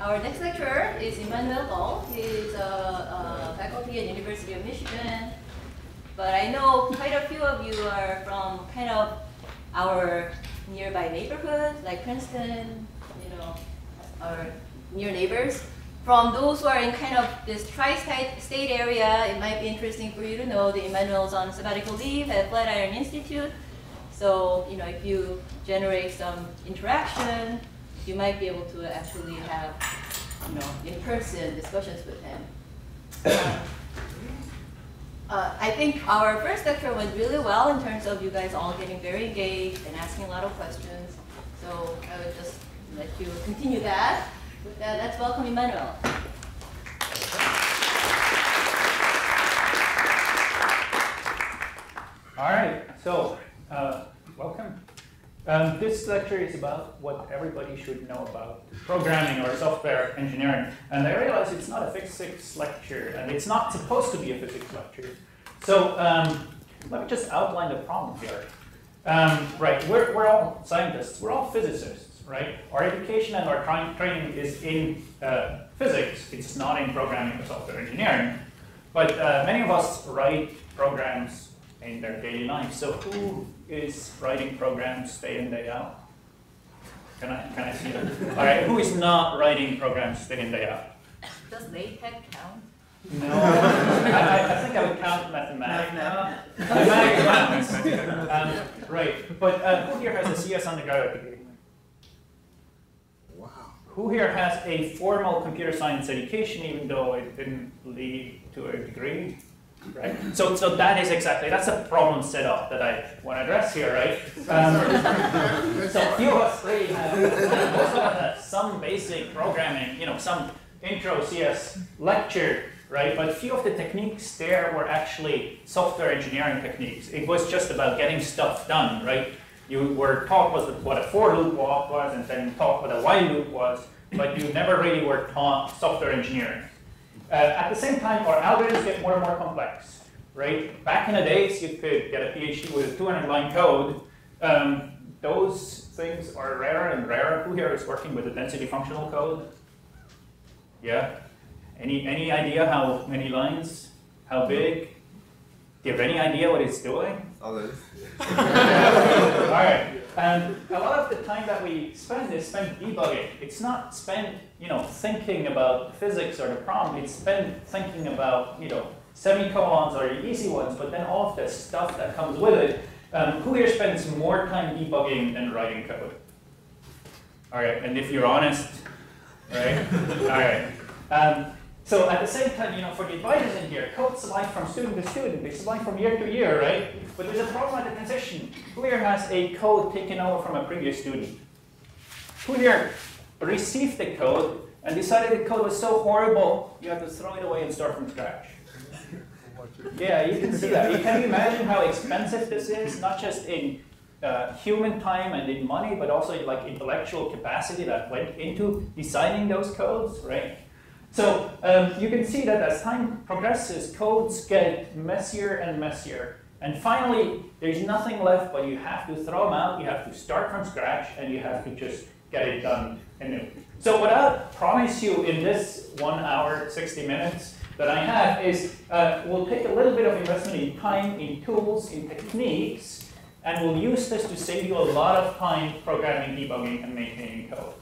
our next lecturer is Emanuel Gull. He is a, a faculty at University of Michigan. But I know quite a few of you are from kind of our nearby neighborhood, like Princeton, you know, our near neighbors. From those who are in kind of this tri-state area, it might be interesting for you to know that Emanuel's on sabbatical leave at Flatiron Institute. So, you know, if you generate some interaction, you might be able to actually have, you know, in-person discussions with him. Um, uh, I think our first lecture went really well in terms of you guys all getting very engaged and asking a lot of questions. So I would just let you continue that. With that, let's welcome Emanuel. All right, so uh, welcome. Um, this lecture is about what everybody should know about programming or software engineering. And I realize it's not a physics lecture, and it's not supposed to be a physics lecture. So um, let me just outline the problem here. Um, right, we're, we're all scientists, we're all physicists, right? Our education and our tra training is in uh, physics, it's not in programming or software engineering. But uh, many of us write programs in their daily life. So who is writing programs day in, day out? Can I, can I see them? All right, who is not writing programs day in, day out? Does LaTeX count? No, I, I, think I would count Mathematica. Mathematica um, right, but uh, who here has a CS undergraduate degree? Wow. Who here has a formal computer science education, even though it didn't lead to a degree? Right? So, so that is exactly, that's a problem set up that I want to address here, right? Um, so few of us have, some basic programming, you know, some intro CS lecture, right? But few of the techniques there were actually software engineering techniques. It was just about getting stuff done, right? You were taught what a for loop was, and then taught what a while loop was, but you never really were taught software engineering. Uh, at the same time, our algorithms get more and more complex, right? Back in the days, you could get a PhD with a 200-line code. Um, those things are rarer and rarer. Who here is working with a density functional code? Yeah? Any, any idea how many lines? How big? Do you have any idea what it's doing? Others. All right. And a lot of the time that we spend is spent debugging. It's not spent, you know, thinking about physics or the problem. It's spent thinking about, you know, semicolons or the easy ones, but then all of the stuff that comes with it. Um, who here spends more time debugging than writing code? All right, and if you're honest, right? all right. Um, so at the same time, you know, for the advisors in here, code survive from student to student. They survive from year to year, right? But there's a problem at the transition. Who here has a code taken over from a previous student? Who here received the code and decided the code was so horrible, you have to throw it away and start from scratch? Yeah, you can see that. You can imagine how expensive this is? Not just in uh, human time and in money, but also in like intellectual capacity that went into designing those codes, right? So um, you can see that as time progresses, codes get messier and messier. And finally, there's nothing left, but you have to throw them out, you have to start from scratch, and you have to just get it done So what I promise you in this one hour, 60 minutes that I have is uh, we'll take a little bit of investment in time, in tools, in techniques, and we'll use this to save you a lot of time programming, debugging, and maintaining code.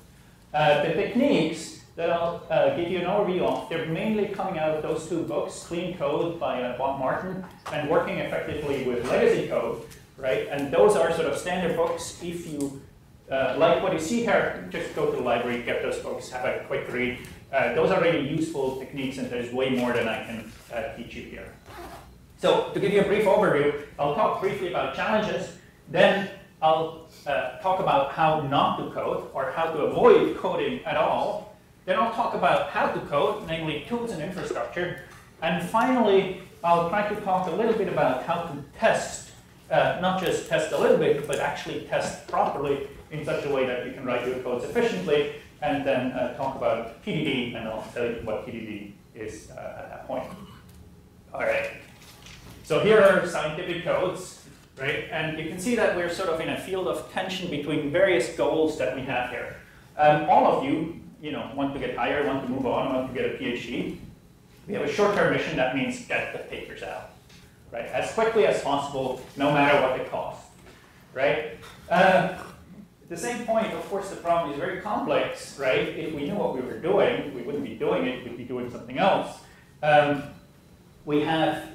Uh, the techniques that I'll uh, give you an overview of. They're mainly coming out of those two books, Clean Code by uh, Bob Martin and Working Effectively with Legacy Code, right? And those are sort of standard books. If you uh, like what you see here, just go to the library, get those books, have a quick read. Uh, those are really useful techniques, and there's way more than I can uh, teach you here. So to give you a brief overview, I'll talk briefly about challenges, then I'll uh, talk about how not to code, or how to avoid coding at all, then I'll talk about how to code, namely tools and infrastructure. And finally, I'll try to talk a little bit about how to test, uh, not just test a little bit, but actually test properly in such a way that you can write your code sufficiently, and then uh, talk about TDD, and I'll tell you what TDD is uh, at that point. All right. So here are scientific codes, right? And you can see that we're sort of in a field of tension between various goals that we have here. Um, all of you you know, want to get higher, want to move on, want to get a PhD. We have a short-term mission that means get the papers out, right? As quickly as possible, no matter what it costs, right? Uh, at the same point, of course, the problem is very complex, right? If we knew what we were doing, we wouldn't be doing it, we'd be doing something else. Um, we have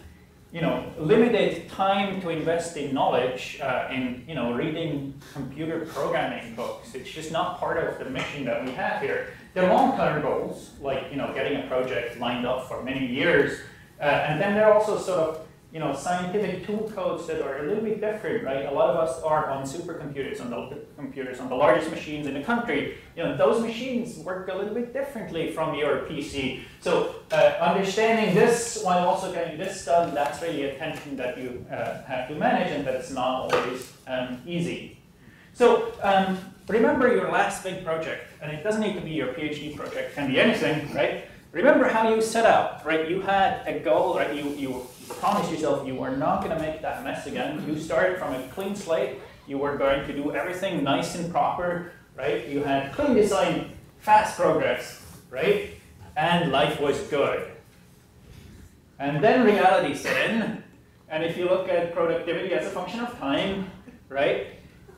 you know, limited time to invest in knowledge, uh, in, you know, reading computer programming books. It's just not part of the mission that we have here. There are long-term goals, like, you know, getting a project lined up for many years. Uh, and then there are also sort of you know, scientific tool codes that are a little bit different, right? A lot of us are on supercomputers, on the computers, on the largest machines in the country. You know, those machines work a little bit differently from your PC. So uh, understanding this while also getting this done, that's really a tension that you uh, have to manage and that's not always um, easy. So um, remember your last big project, and it doesn't need to be your PhD project, it can be anything, right? Remember how you set out, right? You had a goal, right? You, you promised yourself you were not going to make that mess again. You started from a clean slate. You were going to do everything nice and proper, right? You had clean design, fast progress, right? And life was good. And then reality set in. And if you look at productivity as a function of time, right?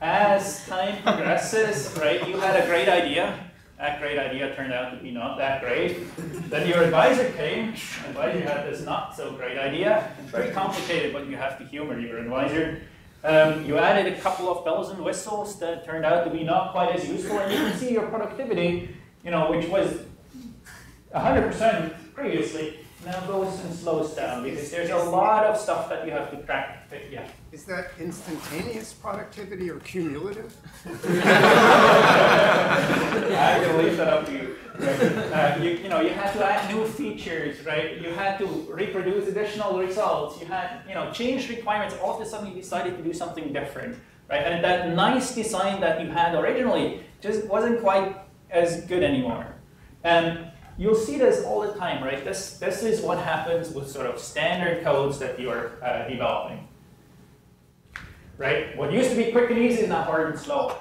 As time progresses, right, you had a great idea, that great idea turned out to be not that great. then your advisor came, advisor had this not so great idea. It's very complicated, but you have to humor your advisor. Um, you added a couple of bells and whistles that turned out to be not quite as useful, and you can see your productivity, you know, which was 100% previously, now goes and slows down because there's a lot of stuff that you have to track. Yeah. Is that instantaneous productivity or cumulative? I can leave that up to you. Uh, you. You know, you had to add new features, right? You had to reproduce additional results. You had, you know, change requirements. All of a sudden, you decided to do something different, right? And that nice design that you had originally just wasn't quite as good anymore. And you'll see this all the time, right? This, this is what happens with sort of standard codes that you're uh, developing. Right? What used to be quick and easy is now hard and slow.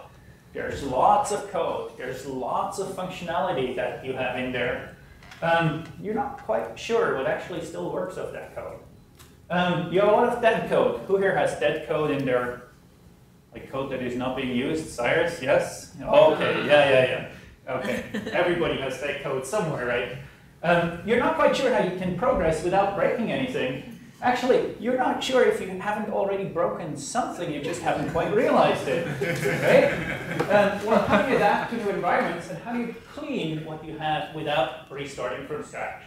There's lots of code. There's lots of functionality that you have in there. Um, you're not quite sure what actually still works of that code. Um, you have a lot of dead code. Who here has dead code in their like code that is not being used? Cyrus, yes? Okay, yeah, yeah, yeah. Okay, everybody has that code somewhere, right? Um, you're not quite sure how you can progress without breaking anything. Actually, you're not sure if you haven't already broken something, you just haven't quite realized it, right? Um, well, how do you adapt to new environments and how do you clean what you have without restarting from scratch?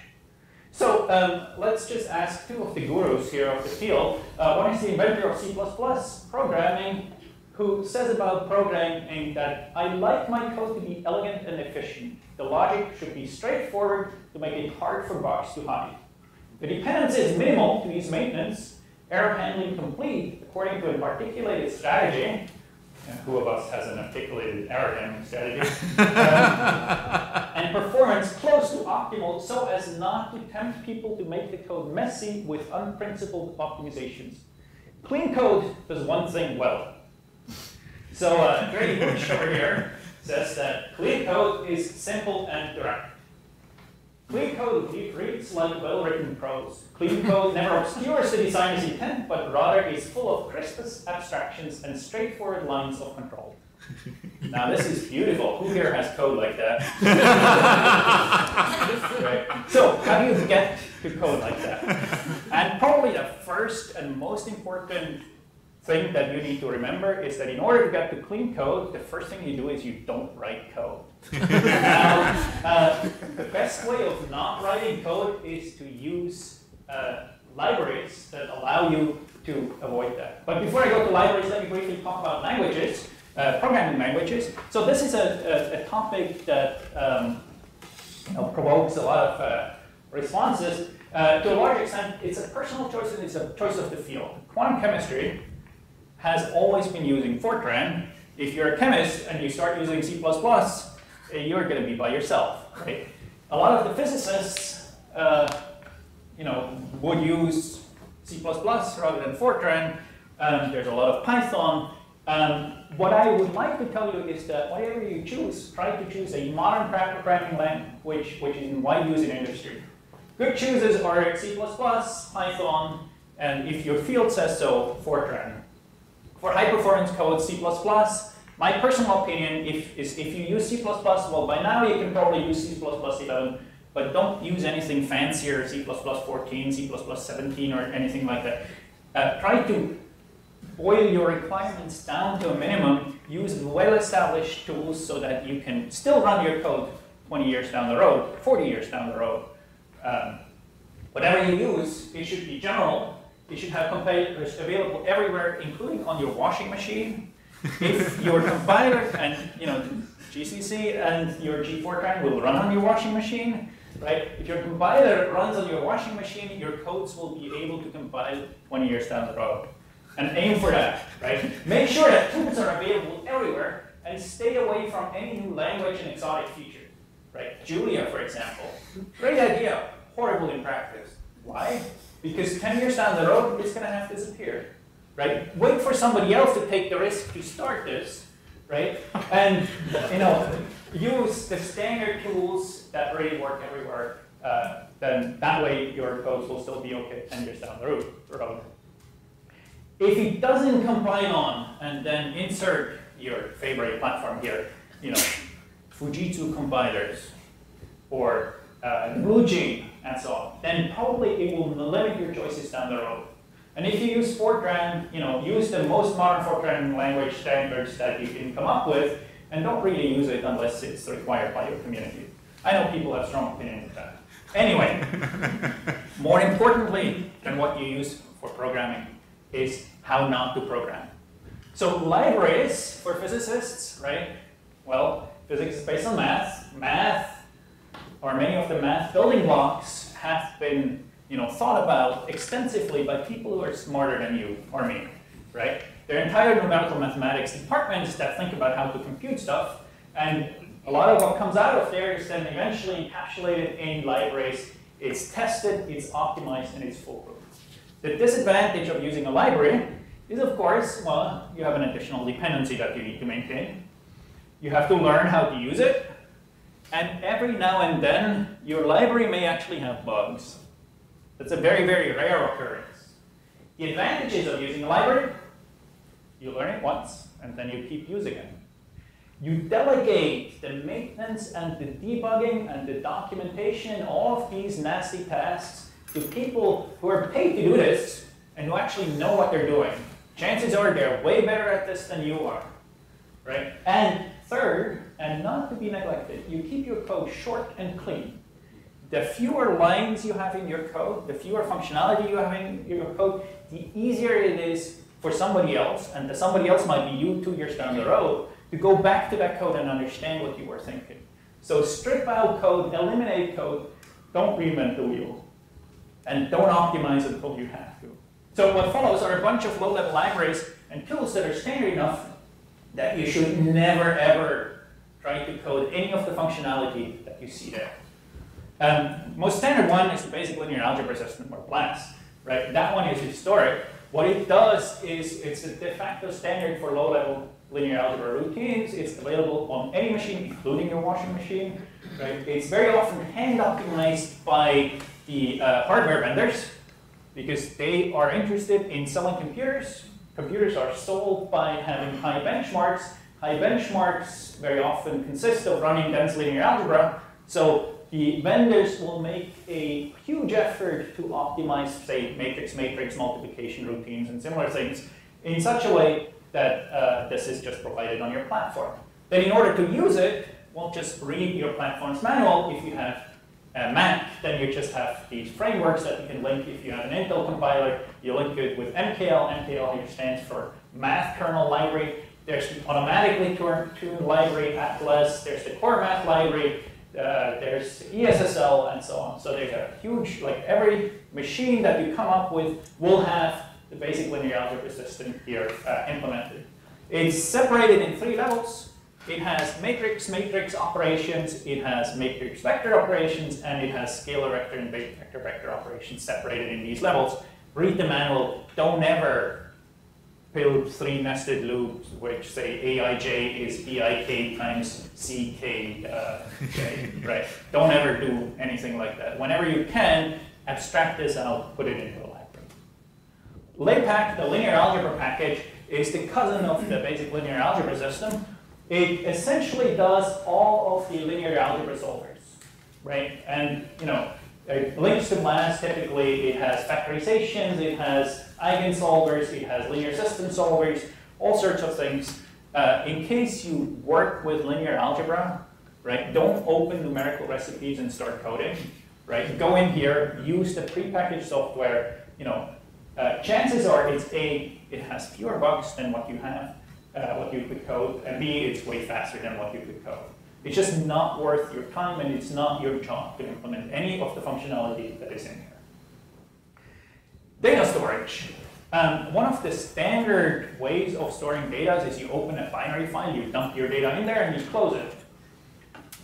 So um, let's just ask two of the gurus here of the field. Uh, one is the inventor of C++ programming, who says about programming that I like my code to be elegant and efficient. The logic should be straightforward to make it hard for bugs to hide. The dependency is minimal to ease maintenance, error handling complete according to an articulated strategy. And who of us has an articulated error handling strategy? um, and performance close to optimal so as not to tempt people to make the code messy with unprincipled optimizations. Clean code does one thing well so uh, Grady Booch over here says that clean code is simple and direct. Clean code reads like well-written prose. Clean code never obscures the designer's intent, but rather is full of crisp abstractions and straightforward lines of control. Now this is beautiful. Who here has code like that? right. So how do you get to code like that? And probably the first and most important thing that you need to remember is that in order to get to clean code, the first thing you do is you don't write code. now, uh, the best way of not writing code is to use uh, libraries that allow you to avoid that. But before I go to libraries, let me briefly talk about languages, uh, programming languages. So this is a, a, a topic that um, you know, provokes a lot of uh, responses. Uh, to a large extent, it's a personal choice and it's a choice of the field. Quantum chemistry has always been using Fortran. If you're a chemist and you start using C++, eh, you're going to be by yourself, right? A lot of the physicists, uh, you know, would use C++ rather than Fortran. Um, there's a lot of Python. Um, what I would like to tell you is that whatever you choose, try to choose a modern programming language which is in wide use in industry. Good choices are C++, Python, and if your field says so, Fortran. For high performance code, C++. My personal opinion if, is if you use C++, well, by now you can probably use C++ 11, but don't use anything fancier, C++ 14, C++ 17, or anything like that. Uh, try to boil your requirements down to a minimum, use well-established tools so that you can still run your code 20 years down the road, 40 years down the road. Um, whatever you use, it should be general. It should have compilers uh, available everywhere, including on your washing machine. if your compiler and you know GCC and your G4 will run on your washing machine, right? If your compiler runs on your washing machine, your codes will be able to compile 20 years down the road and aim for that, right? Make sure that tools are available everywhere and stay away from any new language and exotic feature, right? Julia, for example, great idea, horrible in practice. Why? Because 10 years down the road, it's going to have disappeared, right? Wait for somebody else to take the risk to start this, right? And, you know, use the standard tools that already work everywhere. Uh, then that way your codes will still be okay 10 years down the road. If it doesn't combine on and then insert your favorite platform here, you know, Fujitsu compilers or uh, and so on, then probably it will limit your choices down the road. And if you use Fortran, you know, use the most modern Fortran language standards that you can come up with, and don't really use it unless it's required by your community. I know people have strong opinions of that. Anyway, more importantly than what you use for programming, is how not to program. So libraries for physicists, right? Well, physics is based on math. Math, or many of the math building blocks, have been you know, thought about extensively by people who are smarter than you or me, right? There are entire numerical mathematics departments that think about how to compute stuff, and a lot of what comes out of there is then eventually encapsulated in libraries. It's tested, it's optimized, and it's foolproof. The disadvantage of using a library is, of course, well, you have an additional dependency that you need to maintain. You have to learn how to use it. And every now and then, your library may actually have bugs. That's a very, very rare occurrence. The advantages of using a library, you learn it once, and then you keep using it. You delegate the maintenance and the debugging and the documentation, all of these nasty tasks to people who are paid to do this and who actually know what they're doing. Chances are they're way better at this than you are, right? And third, and not to be neglected, you keep your code short and clean. The fewer lines you have in your code, the fewer functionality you have in your code, the easier it is for somebody else, and the somebody else might be you two years down the road, to go back to that code and understand what you were thinking. So strip out code, eliminate code, don't reinvent the wheel and don't optimize until you have to. So what follows are a bunch of low-level libraries and tools that are standard enough that you should never, ever try to code any of the functionality that you see there. Um, most standard one is the basic linear algebra system, or BLAS. Right? That one is historic. What it does is it's a de facto standard for low-level linear algebra routines. It's available on any machine, including your washing machine. Right? It's very often hand optimized by the uh, hardware vendors because they are interested in selling computers. Computers are sold by having high benchmarks. High benchmarks very often consist of running dense linear algebra. So the vendors will make a huge effort to optimize, say, matrix-matrix multiplication routines and similar things in such a way that uh, this is just provided on your platform. Then in order to use it, won't just read your platform's manual if you have uh, Mac, then you just have these frameworks that you can link. If you have an Intel compiler, you link it with MKL. MKL here stands for Math Kernel Library. There's the automatically tuned library, Atlas. There's the core math library. Uh, there's ESSL and so on. So there's a huge, like every machine that you come up with will have the basic linear algebra system here uh, implemented. It's separated in three levels. It has matrix matrix operations, it has matrix vector operations, and it has scalar vector and vector vector operations separated in these levels. Read the manual. Don't ever build three nested loops, which say aij is bik times ck, uh, right? Don't ever do anything like that. Whenever you can, abstract this out, put it into a library. LAPACK, the linear algebra package, is the cousin of the basic linear algebra system. It essentially does all of the linear algebra solvers, right? And you know, it links to BLAS typically, it has factorizations, it has eigensolvers, it has linear system solvers, all sorts of things. Uh, in case you work with linear algebra, right, don't open numerical recipes and start coding, right? Go in here, use the prepackaged software, you know, uh, chances are it's A, it has fewer bugs than what you have, uh, what you could code, and B, it's way faster than what you could code. It's just not worth your time and it's not your job to implement any of the functionality that is in here. Data storage. Um, one of the standard ways of storing data is you open a binary file, you dump your data in there, and you close it.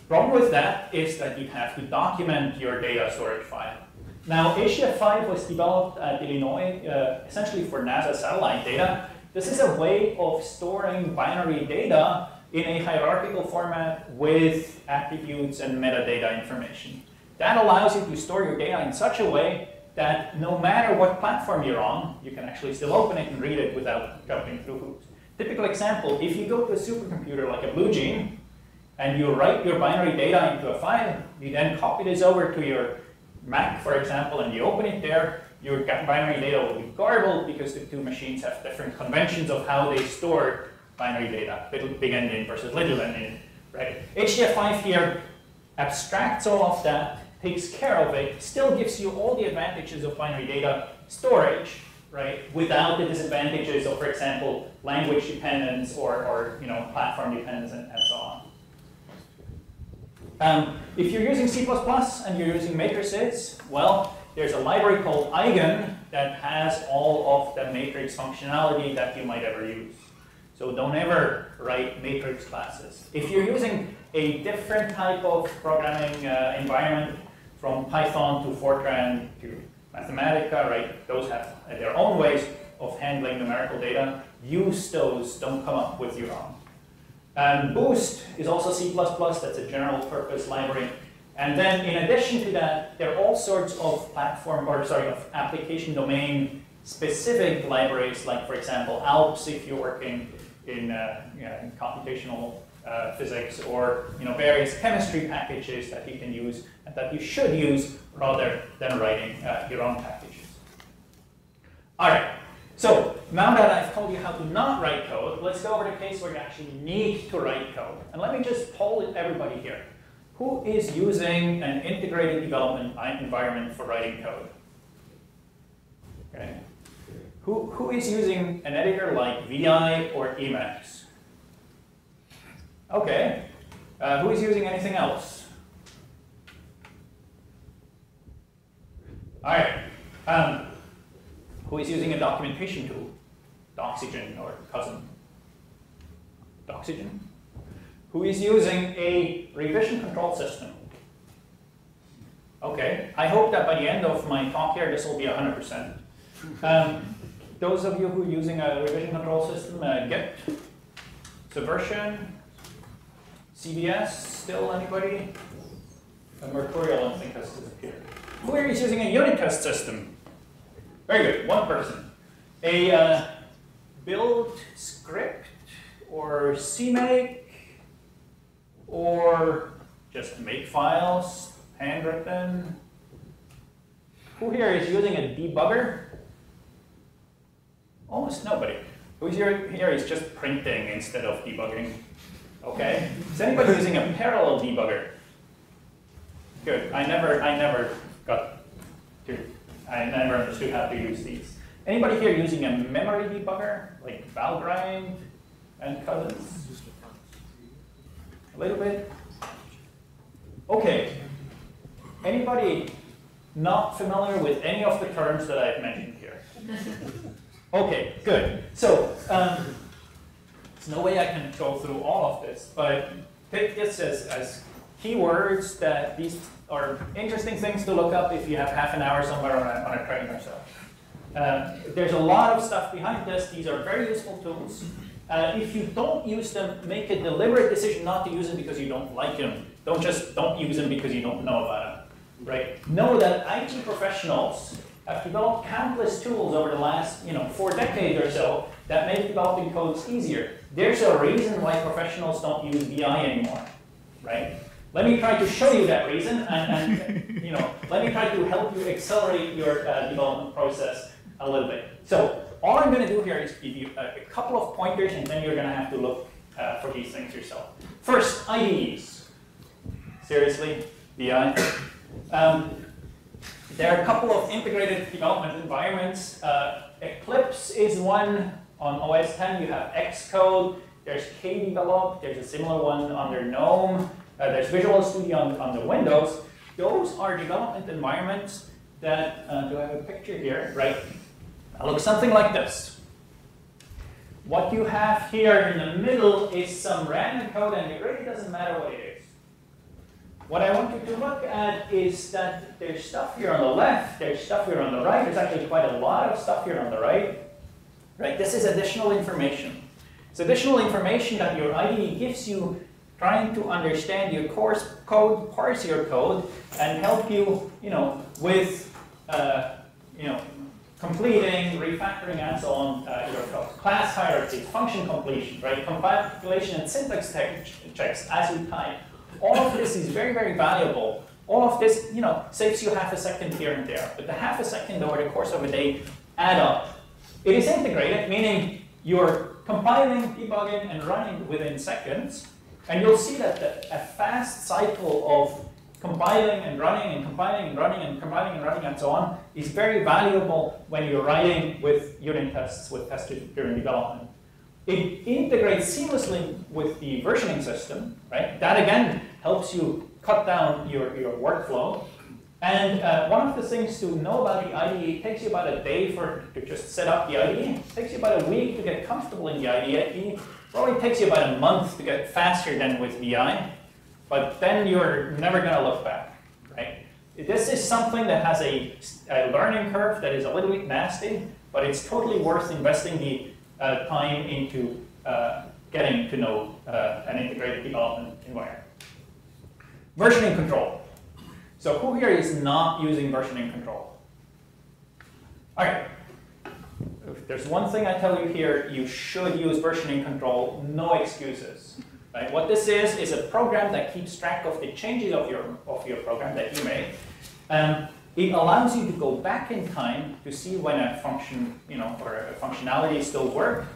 Problem with that is that you have to document your data storage file. Now, HDF5 was developed at Illinois uh, essentially for NASA satellite data. This is a way of storing binary data in a hierarchical format with attributes and metadata information. That allows you to store your data in such a way that no matter what platform you're on, you can actually still open it and read it without jumping through hoops. Typical example, if you go to a supercomputer like a BlueGene, and you write your binary data into a file, you then copy this over to your Mac, for example, and you open it there, your binary data will be garbled because the two machines have different conventions of how they store binary data, big endian versus little endian, right? HDF5 here abstracts all of that, takes care of it, still gives you all the advantages of binary data storage, right, without the disadvantages of, for example, language dependence or, or you know, platform dependence and, and so on. Um, if you're using C++ and you're using matrices, well, there's a library called Eigen that has all of the matrix functionality that you might ever use. So don't ever write matrix classes. If you're using a different type of programming uh, environment, from Python to Fortran to Mathematica, right? Those have their own ways of handling numerical data. Use those, don't come up with your own. And Boost is also C++, that's a general purpose library. And then in addition to that, there are all sorts of platform, or sorry, of application domain specific libraries, like for example, ALPS if you're working in, uh, in computational uh, physics or you know, various chemistry packages that you can use and that you should use rather than writing uh, your own packages. All right, so now that I've told you how to not write code, let's go over the case where you actually need to write code. And let me just poll everybody here. Who is using an integrated development environment for writing code? Okay. Who, who is using an editor like VI or Emacs? Okay. Uh, who is using anything else? All right. Um, who is using a documentation tool? Doxygen or cousin? Doxygen. Who is using a revision control system? Okay. I hope that by the end of my talk here, this will be 100%. Um, those of you who are using a revision control system, uh, Git, Subversion, CVS, still anybody? And Mercurial, I don't think, has disappeared. Who here is using a unit test system? Very good, one person. A uh, build script or CMake or just make files, handwritten. Who here is using a debugger? Almost nobody. Who here, here is just printing instead of debugging? Okay. Is anybody using a parallel debugger? Good. I never, I never got to, I never understood how to use these. Anybody here using a memory debugger, like Valgrind and cousins? A little bit? Okay. Anybody not familiar with any of the terms that I've mentioned here? Okay, good. So, um, there's no way I can go through all of this, but pick this as, as keywords that these are interesting things to look up if you have half an hour somewhere on a, on a train or so. Uh, there's a lot of stuff behind this. These are very useful tools. Uh, if you don't use them, make a deliberate decision not to use them because you don't like them. Don't just don't use them because you don't know about them, right? Know that IT professionals have developed countless tools over the last, you know, four decades or so that make developing codes easier. There's a reason why professionals don't use VI anymore, right? Let me try to show you that reason, and, and you know, let me try to help you accelerate your uh, development process a little bit. So all I'm going to do here is give you a, a, couple of pointers, and then you're going to have to look uh, for these things yourself. First, IDEs. Seriously, VI. Um, there are a couple of integrated development environments. Uh, Eclipse is one on OS 10. You have Xcode. There's Kdevelop. There's a similar one under GNOME. Uh, there's Visual Studio on, on the Windows. Those are development environments that, uh, do I have a picture here? Right. Look something like this. What you have here in the middle is some random code, and it really doesn't matter what it is. What I want you to look at is that there's stuff here on the left, there's stuff here on the right, there's actually quite a lot of stuff here on the right. Right? This is additional information. It's additional information that your IDE gives you trying to understand your source code, parse your code, and help you, you know, with, uh, you know, completing, refactoring, and so on uh, your. Class hierarchies, function completion, right? Compilation and syntax checks as you type. All of this is very, very valuable. All of this, you know, saves you half a second here and there. But the half a second over the course of a day add up. It is integrated, meaning you're compiling, debugging, and running within seconds. And you'll see that the, a fast cycle of compiling and running and compiling and running and compiling and running and so on is very valuable when you're writing with unit tests, with tests during development. It integrates seamlessly with the versioning system, right? That again helps you cut down your, your workflow. And uh, one of the things to know about the IDE, it takes you about a day for to just set up the IDE. It takes you about a week to get comfortable in the IDE. It Probably takes you about a month to get faster than with VI, but then you're never going to look back, right? This is something that has a, a, learning curve that is a little bit nasty, but it's totally worth investing the uh, time into uh, getting to know uh, an integrated development environment. Versioning control. So who here is not using versioning control? All right, if there's one thing I tell you here, you should use versioning control, no excuses. Right? What this is, is a program that keeps track of the changes of your, of your program that you make. Um, it allows you to go back in time to see when a function, you know, or a functionality still works,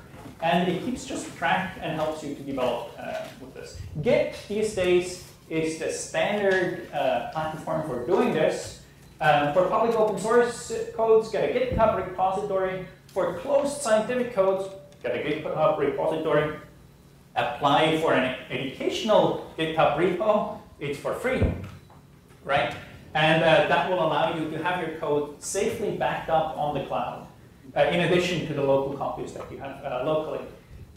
and it keeps just track and helps you to develop uh, with this. Git these days is the standard uh, platform for doing this. Um, for public open source codes, get a GitHub repository for closed scientific codes, get a GitHub repository. Apply for an educational GitHub repo. It's for free, right? And uh, that will allow you to have your code safely backed up on the cloud, uh, in addition to the local copies that you have uh, locally.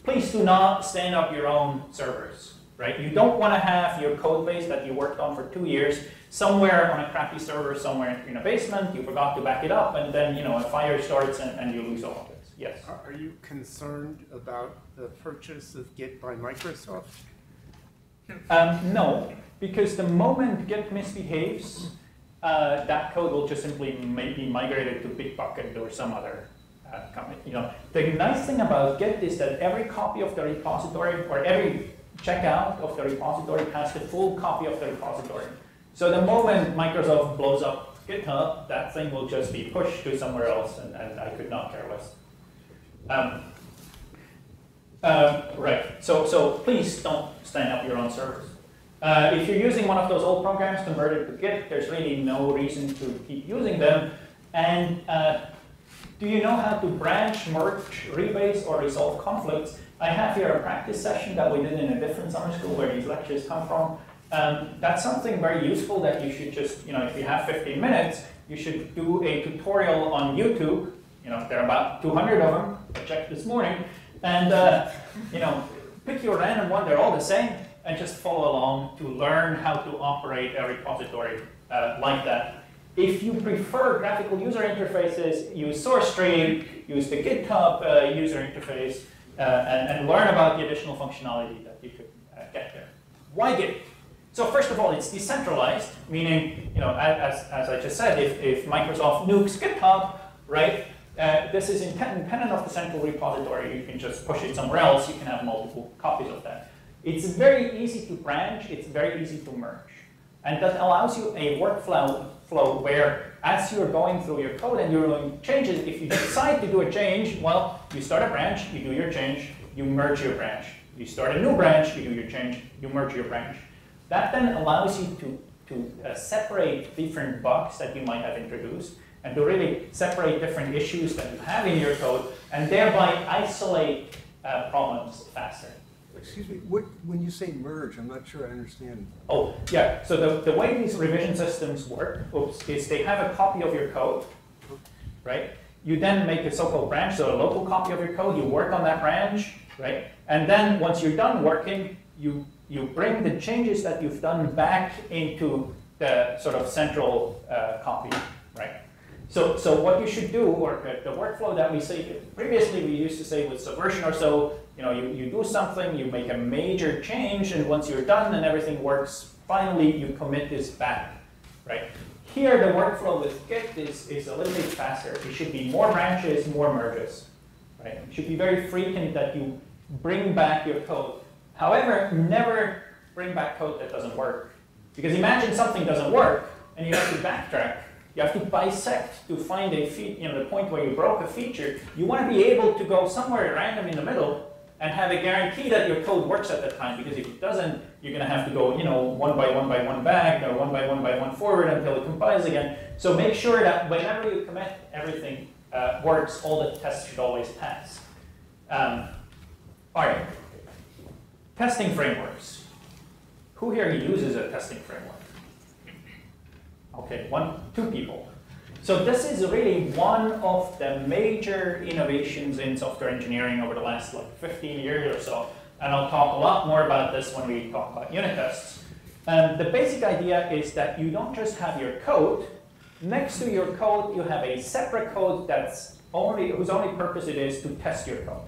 Please do not stand up your own servers, right? You don't want to have your code base that you worked on for two years somewhere on a crappy server somewhere in a basement, you forgot to back it up, and then you know a fire starts and, and you lose all. Yes. Are you concerned about the purchase of Git by Microsoft? Um, no, because the moment Git misbehaves, uh, that code will just simply be migrated to Bitbucket or some other uh, company. You know, the nice thing about Git is that every copy of the repository or every checkout of the repository has the full copy of the repository. So the moment Microsoft blows up GitHub, that thing will just be pushed to somewhere else, and, and I could not care less. Um, uh, right, so, so please don't stand up your own servers. Uh, if you're using one of those old programs converted to Git, there's really no reason to keep using them. And uh, do you know how to branch, merge, rebase, or resolve conflicts? I have here a practice session that we did in a different summer school where these lectures come from. Um, that's something very useful that you should just, you know, if you have 15 minutes, you should do a tutorial on YouTube. You know, there are about 200 of them. I checked this morning. And, uh, you know, pick your random one. They're all the same. And just follow along to learn how to operate a repository uh, like that. If you prefer graphical user interfaces, use SourceTree, use the GitHub uh, user interface, uh, and, and, learn about the additional functionality that you could uh, get there. Why Git? So first of all, it's decentralized, meaning, you know, as, as I just said, if, if Microsoft nukes GitHub, right, uh, this is independent of the central repository. You can just push it somewhere else. You can have multiple copies of that. It's very easy to branch. It's very easy to merge. And that allows you a workflow flow where as you're going through your code and you're doing changes, if you decide to do a change, well, you start a branch, you do your change, you merge your branch. You start a new branch, you do your change, you merge your branch. That then allows you to, to uh, separate different bugs that you might have introduced and to really separate different issues that you have in your code and thereby isolate uh, problems faster. Excuse me, what, when you say merge, I'm not sure I understand. Oh, yeah, so the, the way these revision systems work oops, is they have a copy of your code, right? You then make a so-called branch, so a local copy of your code, you work on that branch, right? And then once you're done working, you, you bring the changes that you've done back into the sort of central uh, copy? So, so what you should do, or the workflow that we say, previously we used to say with Subversion or so, you know, you, you do something, you make a major change, and once you're done and everything works, finally you commit this back, right? Here, the workflow with Git is, is a little bit faster. It should be more branches, more merges, right? It should be very frequent that you bring back your code. However, never bring back code that doesn't work. Because imagine something doesn't work, and you have to backtrack you have to bisect to find a you know, the point where you broke a feature. You want to be able to go somewhere random in the middle and have a guarantee that your code works at that time. Because if it doesn't, you're going to have to go, you know, one by one by one back or one by one by one forward until it compiles again. So make sure that whenever you commit, everything uh, works. All the tests should always pass. Um, all right. Testing frameworks. Who here uses a testing framework? Okay, one, two people. So this is really one of the major innovations in software engineering over the last like 15 years or so. And I'll talk a lot more about this when we talk about unit tests. And the basic idea is that you don't just have your code. Next to your code, you have a separate code that's only whose only purpose it is to test your code.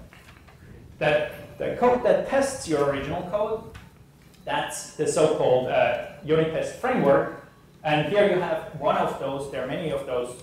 That the code that tests your original code, that's the so-called uh, unit test framework, and here you have one of those, there are many of those.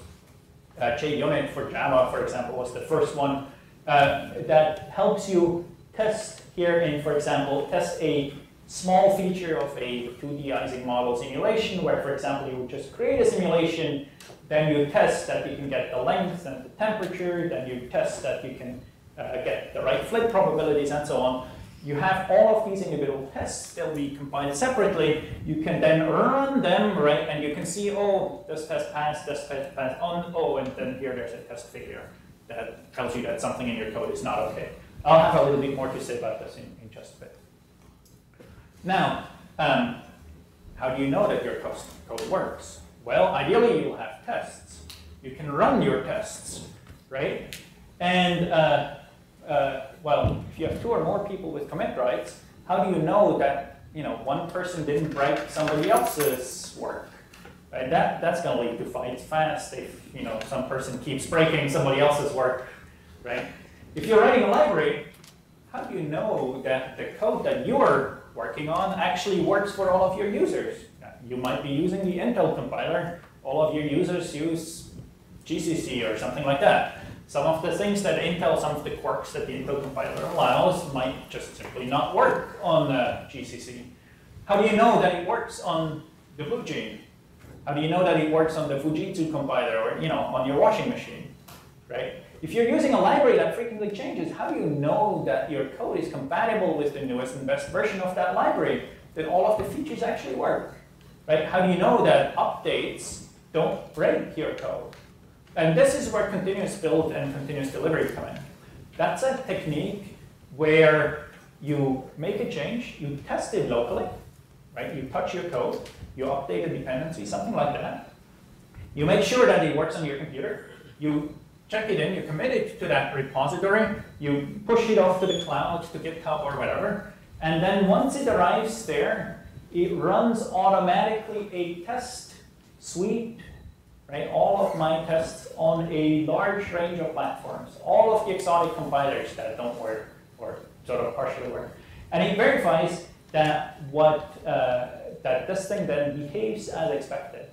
Uh, JUnit for Java, for example, was the first one uh, that helps you test here in, for example, test a small feature of a 2D Ising model simulation where, for example, you would just create a simulation, then you test that you can get the length and the temperature, then you test that you can uh, get the right flip probabilities and so on you have all of these individual tests, they'll be combined separately. You can then run them, right? And you can see, oh, this test passed, this test passed on, oh, and then here there's a test failure that tells you that something in your code is not okay. I'll have a little bit more to say about this in, in just a bit. Now, um, how do you know that your code works? Well, ideally you'll have tests. You can run your tests, right? And uh, uh, well, if you have two or more people with commit rights, how do you know that you know one person didn't break somebody else's work? Right? That that's going to lead to fights fast if you know some person keeps breaking somebody else's work, right? If you're writing a library, how do you know that the code that you're working on actually works for all of your users? You might be using the Intel compiler. All of your users use GCC or something like that. Some of the things that Intel, some of the quirks that the Intel compiler allows might just simply not work on uh, GCC. How do you know that it works on the BlueGene? How do you know that it works on the Fujitsu compiler or you know on your washing machine, right? If you're using a library that frequently changes, how do you know that your code is compatible with the newest and best version of that library, that all of the features actually work, right? How do you know that updates don't break your code? And this is where continuous build and continuous delivery come in. That's a technique where you make a change, you test it locally, right? You touch your code, you update a dependency, something like that. You make sure that it works on your computer. You check it in, you commit it to that repository, you push it off to the cloud, to GitHub or whatever, and then once it arrives there, it runs automatically a test suite right? All of my tests on a large range of platforms, all of the exotic compilers that don't work or sort of partially work. And it verifies that what uh, that this thing then behaves as expected.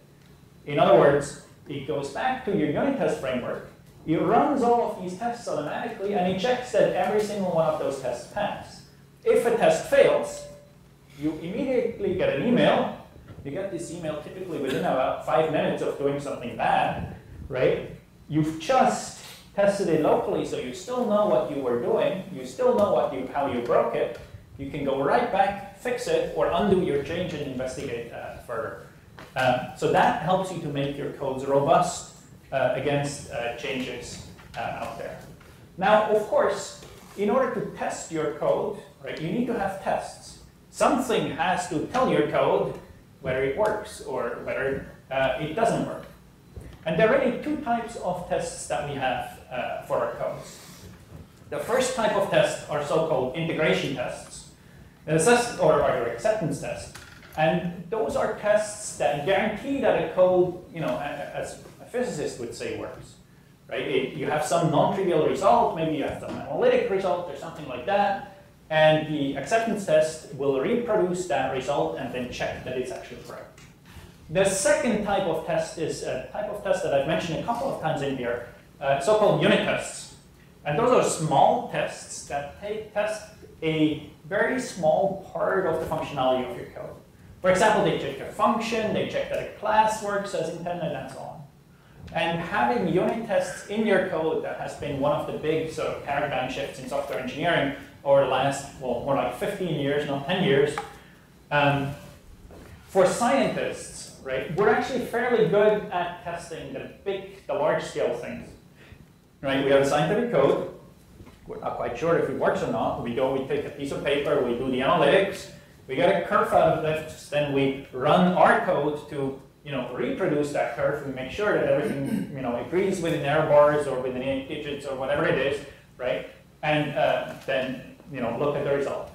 In other words, it goes back to your unit test framework, it runs all of these tests automatically, and it checks that every single one of those tests pass. If a test fails, you immediately get an email. You get this email typically within about five minutes of doing something bad, right? You've just tested it locally, so you still know what you were doing. You still know what you, how you broke it. You can go right back, fix it, or undo your change and investigate uh, further. Um, so that helps you to make your codes robust uh, against uh, changes uh, out there. Now, of course, in order to test your code, right, you need to have tests. Something has to tell your code whether it works or whether uh, it doesn't work. And there are really two types of tests that we have uh, for our codes. The first type of tests are so-called integration tests, or, or acceptance tests. And those are tests that guarantee that a code, you know, as a physicist would say works. Right? It, you have some non-trivial result, maybe you have some analytic result or something like that, and the acceptance test will reproduce that result and then check that it's actually correct. The second type of test is a type of test that I've mentioned a couple of times in here, uh, so-called unit tests. And those are small tests that take, test a very small part of the functionality of your code. For example, they check a function, they check that a class works as intended, and so on. And having unit tests in your code that has been one of the big sort of paradigm shifts in software engineering over the last, well, more like 15 years, not 10 years. Um, for scientists, right, we're actually fairly good at testing the big, the large scale things. Right, we have a scientific code. We're not quite sure if it works or not. We go, we take a piece of paper, we do the analytics, we get a curve out of it, then we run our code to you know, reproduce that curve and make sure that everything you know, agrees within error bars or within digits or whatever it is, right? And uh, then you know, look at the result.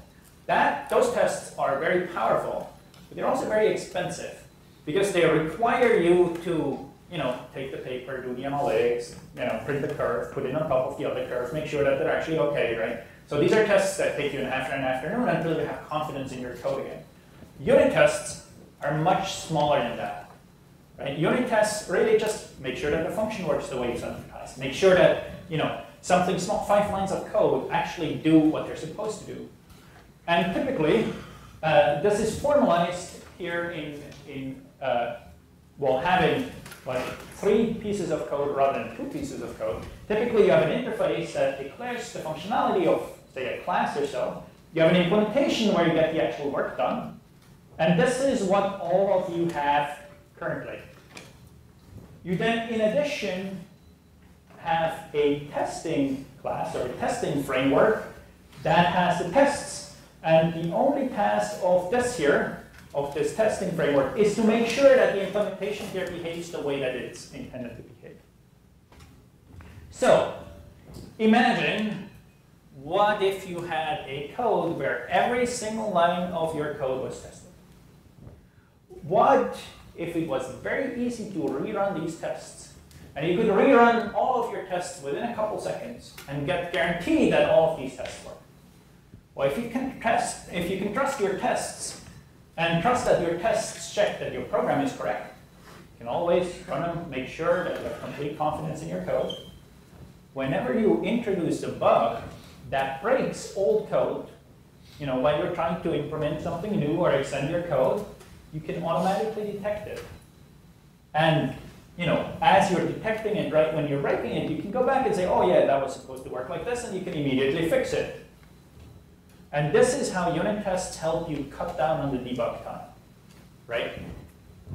That, those tests are very powerful, but they're also very expensive because they require you to you know, take the paper, do the analytics, you know, print the curve, put it on top of the other curve, make sure that they're actually okay, right? So these are tests that take you an after an afternoon until you have confidence in your code again. Unit tests are much smaller than that. Right? Unit tests really just make sure that the function works the way it's advertised. Make sure that you know something small, five lines of code actually do what they're supposed to do. And typically, uh, this is formalized here in, in uh, well, having like three pieces of code rather than two pieces of code. Typically, you have an interface that declares the functionality of, say, a class or so. You have an implementation where you get the actual work done. And this is what all of you have currently. You then, in addition, have a testing class or a testing framework that has the tests. And the only task of this here, of this testing framework, is to make sure that the implementation here behaves the way that it's intended to behave. So, imagine what if you had a code where every single line of your code was tested? What if it was very easy to rerun these tests? And you could rerun all of your tests within a couple seconds and get guaranteed that all of these tests work. Well, if you can test, if you can trust your tests and trust that your tests check that your program is correct, you can always run them, make sure that you have complete confidence in your code. Whenever you introduce a bug that breaks old code, you know, while you're trying to implement something new or extend your code, you can automatically detect it. And you know, as you're detecting it right when you're writing it, you can go back and say, oh yeah, that was supposed to work like this, and you can immediately fix it. And this is how unit tests help you cut down on the debug time, right?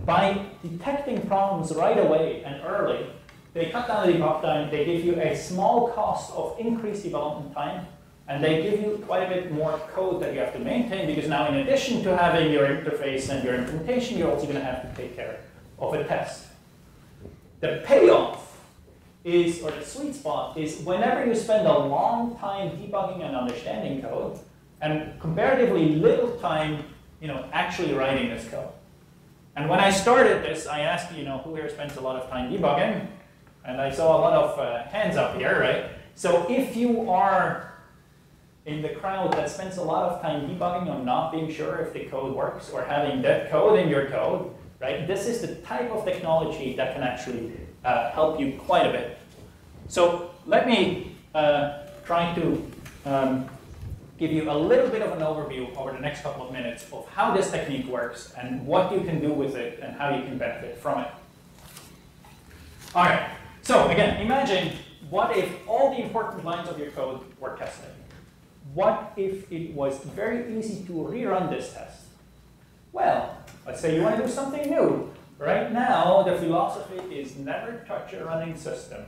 By detecting problems right away and early, they cut down the debug time, they give you a small cost of increased development time, and they give you quite a bit more code that you have to maintain because now in addition to having your interface and your implementation, you're also going to have to take care of a test. The payoff is, or the sweet spot is whenever you spend a long time debugging and understanding code and comparatively little time you know, actually writing this code. And when I started this, I asked, you know, who here spends a lot of time debugging? And I saw a lot of uh, hands up here, right? So if you are in the crowd that spends a lot of time debugging on not being sure if the code works or having dead code in your code, right? This is the type of technology that can actually uh, help you quite a bit. So let me uh, try to um, give you a little bit of an overview over the next couple of minutes of how this technique works and what you can do with it and how you can benefit from it. All right, so again, imagine what if all the important lines of your code were tested? What if it was very easy to rerun this test? Well, let's say you want to do something new. Right now, the philosophy is never touch a running system.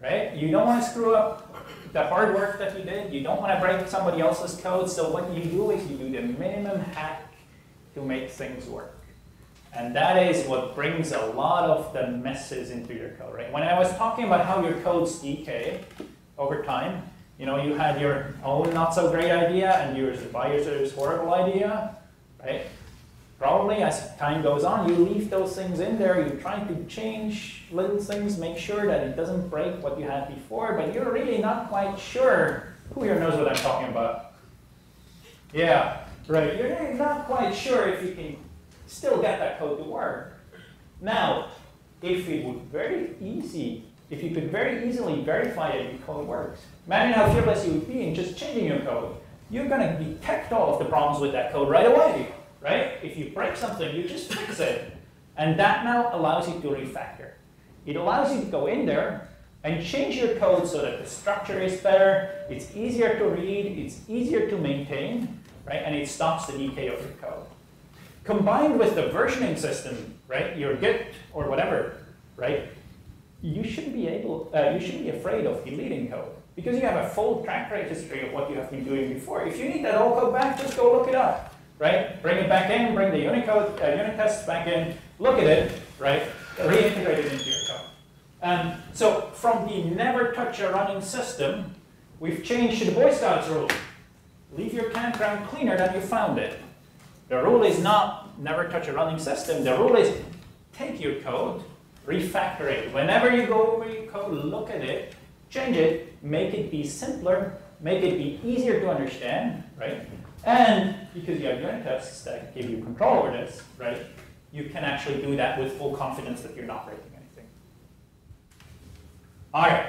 Right? You don't want to screw up the hard work that you did. You don't want to break somebody else's code. So what you do is you do the minimum hack to make things work. And that is what brings a lot of the messes into your code, right? When I was talking about how your codes decay over time, you know, you had your own not so great idea and your advisor's horrible idea, right? Probably as time goes on, you leave those things in there, you try to change little things, make sure that it doesn't break what you had before, but you're really not quite sure. Who here knows what I'm talking about? Yeah, right. You're not quite sure if you can still get that code to work. Now, if it would very easy, if you could very easily verify that your code works, imagine how fearless you would be in just changing your code. You're going to detect all of the problems with that code right away, right? If you break something, you just fix it. And that now allows you to refactor. It allows you to go in there and change your code so that the structure is better, it's easier to read, it's easier to maintain, right? And it stops the decay of your code combined with the versioning system, right, your Git or whatever, right, you shouldn't be able, uh, you shouldn't be afraid of deleting code because you have a full track history of what you have been doing before. If you need that old code back, just go look it up, right? Bring it back in, bring the unit code, uh, unit tests back in, look at it, right? Reintegrate it into your code. Um, so from the never touch a running system, we've changed the Boy Scouts rule. Leave your campground cleaner than you found it. The rule is not never touch a running system. The rule is take your code, refactor it. Whenever you go over your code, look at it, change it, make it be simpler, make it be easier to understand, right? And because you have unit tests that give you control over this, right, you can actually do that with full confidence that you're not breaking anything. All right,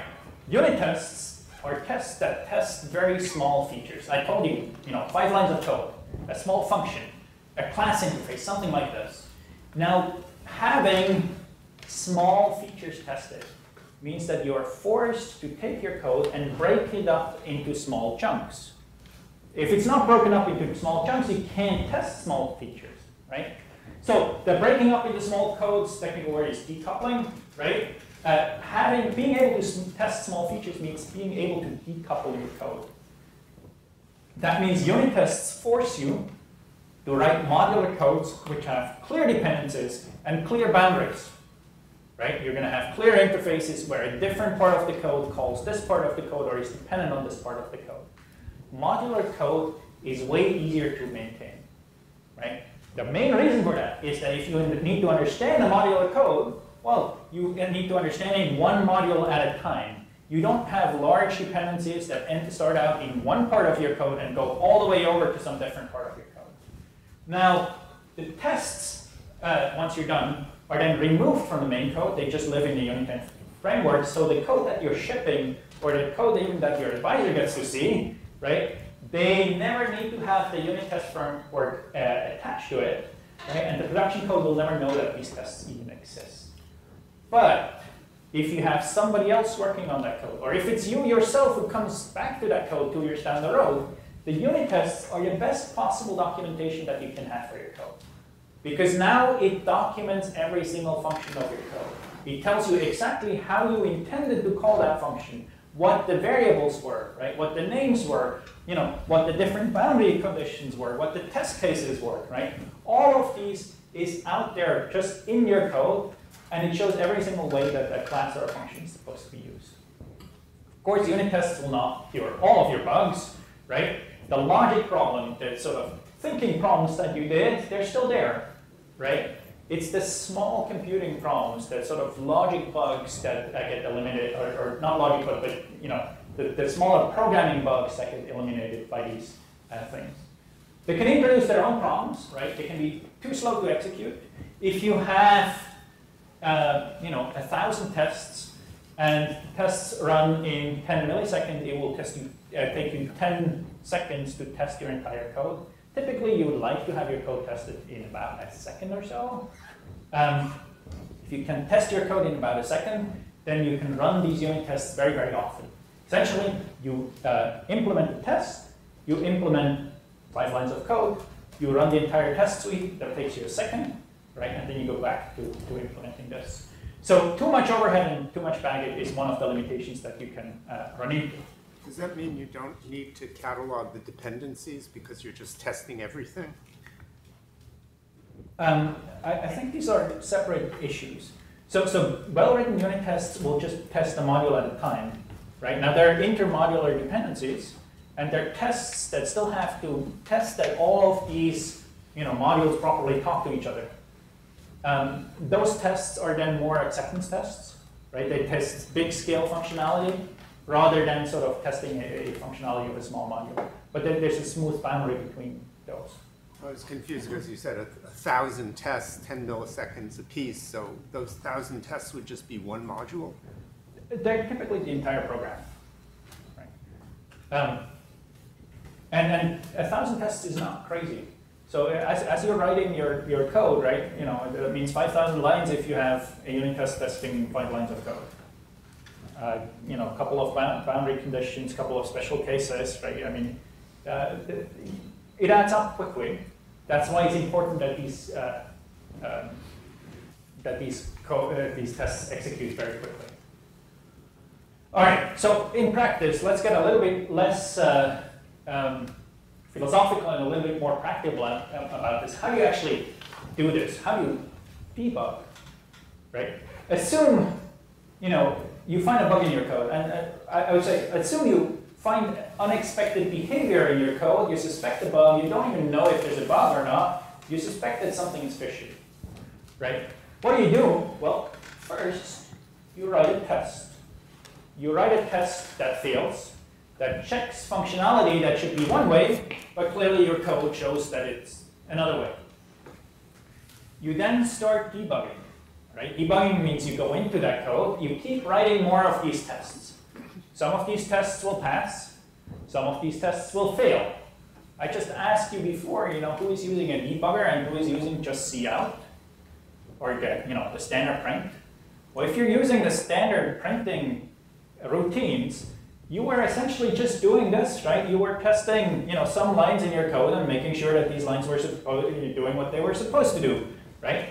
unit tests are tests that test very small features. I told you, you know, five lines of code, a small function, a class interface, something like this. Now, having small features tested means that you are forced to take your code and break it up into small chunks. If it's not broken up into small chunks, you can't test small features, right? So the breaking up into small codes, technical word is decoupling, right? Uh, having, being able to test small features means being able to decouple your code. That means unit tests force you to write modular codes which have clear dependencies and clear boundaries. Right? You're going to have clear interfaces where a different part of the code calls this part of the code or is dependent on this part of the code. Modular code is way easier to maintain. Right? The main reason for that is that if you need to understand a modular code, well, you need to understand it one module at a time. You don't have large dependencies that end to start out in one part of your code and go all the way over to some different part of your code. Now, the tests, uh, once you're done, are then removed from the main code. They just live in the unit framework. So the code that you're shipping, or the code even that your advisor gets to see, right? They never need to have the unit test framework uh, attached to it, right? And the production code will never know that these tests even exist. But if you have somebody else working on that code, or if it's you yourself who comes back to that code two years down the road, the unit tests are the best possible documentation that you can have for your code. Because now it documents every single function of your code. It tells you exactly how you intended to call that function, what the variables were, right? What the names were, you know, what the different boundary conditions were, what the test cases were, right? All of these is out there just in your code, and it shows every single way that a class or function is supposed to be used. Of course, unit tests will not cure all of your bugs, right? the logic problem, the sort of thinking problems that you did, they're still there, right? It's the small computing problems, the sort of logic bugs that, get eliminated, or, or not logic bugs, but you know, the, the smaller programming bugs that get eliminated by these uh, things. They can introduce their own problems, right? They can be too slow to execute. If you have, uh, you know, a thousand tests and tests run in 10 milliseconds, it will you, uh, take you 10 seconds to test your entire code. Typically, you would like to have your code tested in about a second or so. Um, if you can test your code in about a second, then you can run these unit tests very, very often. Essentially, you uh, implement the test, you implement five lines of code, you run the entire test suite, that takes you a second, right? And then you go back to, to implementing this. So too much overhead and too much baggage is one of the limitations that you can uh, run into. Does that mean you don't need to catalog the dependencies because you're just testing everything? Um, I, I, think these are separate issues. So, so well-written unit tests will just test a module at a time, right? Now there are intermodular dependencies, and there are tests that still have to test that all of these you know, modules properly talk to each other. Um, those tests are then more acceptance tests, right? They test big scale functionality rather than sort of testing a, a functionality of a small module. But then there's a smooth boundary between those. I was confused because you said a, a thousand tests, 10 milliseconds apiece, so those thousand tests would just be one module? They're typically the entire program. Right? Um, and then a thousand tests is not crazy. So as, as you're writing your, your code, right, you know, that means 5,000 lines if you have a unit test testing five lines of code. Uh, you know, a couple of boundary conditions, a couple of special cases, right? I mean, uh, it adds up quickly. That's why it's important that these uh, um, that these uh, these tests execute very quickly. All right. So in practice, let's get a little bit less uh, um, philosophical and a little bit more practical about this. How do you actually do this? How do you debug? Right? Assume, you know, you find a bug in your code, and uh, I, I would say, assume you find unexpected behavior in your code, you suspect a bug, you don't even know if there's a bug or not, you suspect that something is fishy, right? What do you do? Well, first, you write a test. You write a test that fails, that checks functionality that should be one way, but clearly your code shows that it's another way. You then start debugging. Right? Debugging means you go into that code, you keep writing more of these tests. Some of these tests will pass, some of these tests will fail. I just asked you before, you know, who is using a debugger and who is using just cout, or the, you know, the standard print. Well, if you're using the standard printing routines, you were essentially just doing this, right? You were testing, you know, some lines in your code and making sure that these lines were supposed doing what they were supposed to do, right?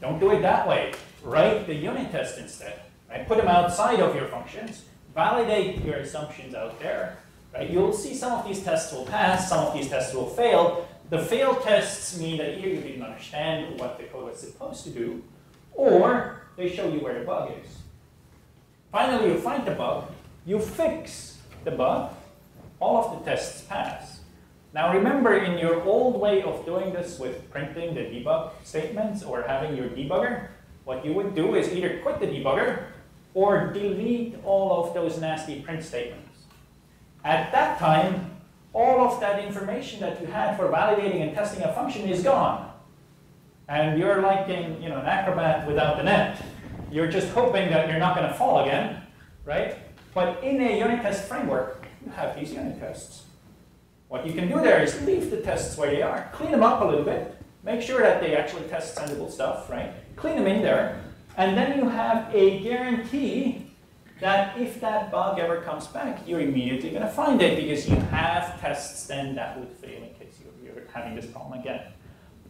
Don't do it that way. Write the unit test instead. Right? Put them outside of your functions. Validate your assumptions out there. Right? You'll see some of these tests will pass, some of these tests will fail. The failed tests mean that either you didn't understand what the code was supposed to do, or they show you where the bug is. Finally, you find the bug, you fix the bug, all of the tests pass. Now remember, in your old way of doing this with printing the debug statements or having your debugger, what you would do is either quit the debugger or delete all of those nasty print statements. At that time, all of that information that you had for validating and testing a function is gone. And you're like in, you know, an acrobat without the net. You're just hoping that you're not going to fall again, right? But in a unit test framework, you have these unit tests. What you can do there is leave the tests where they are, clean them up a little bit, make sure that they actually test sensible stuff, right? Clean them in there, and then you have a guarantee that if that bug ever comes back, you're immediately going to find it because you have tests then that would fail in case you're, you're having this problem again.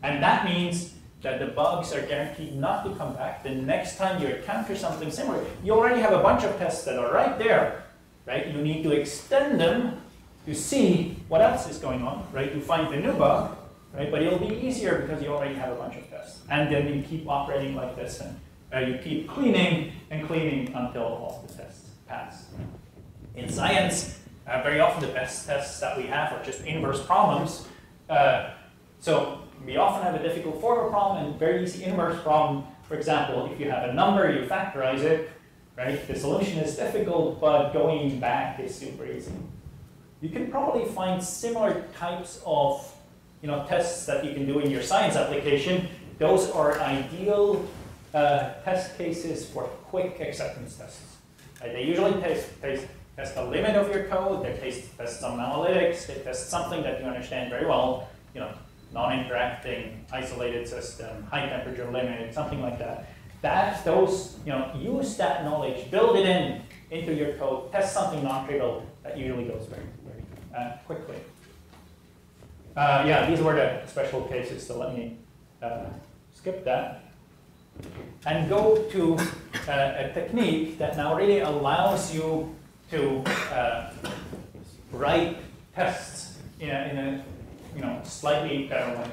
And that means that the bugs are guaranteed not to come back. The next time you encounter something similar, you already have a bunch of tests that are right there, right? You need to extend them to see what else is going on, right? You find the new bug, right? But it'll be easier because you already have a bunch of tests. And then you keep operating like this and uh, you keep cleaning and cleaning until all the tests pass. In science, uh, very often the best tests that we have are just inverse problems. Uh, so we often have a difficult forward problem and very easy inverse problem. For example, if you have a number, you factorize it, right? The solution is difficult, but going back is super easy. You can probably find similar types of you know, tests that you can do in your science application. Those are ideal uh, test cases for quick acceptance tests. Uh, they usually test, test, test the limit of your code, they test, test some analytics, they test something that you understand very well, you know, non-interacting, isolated system, high temperature limit, something like that. That, those, you know, use that knowledge, build it in into your code, test something non-trivial, that usually goes very, very uh, quickly. Uh, yeah, these were the special cases, so let me uh, skip that. And go to uh, a technique that now really allows you to uh, write tests in a, in a you know, slightly better way.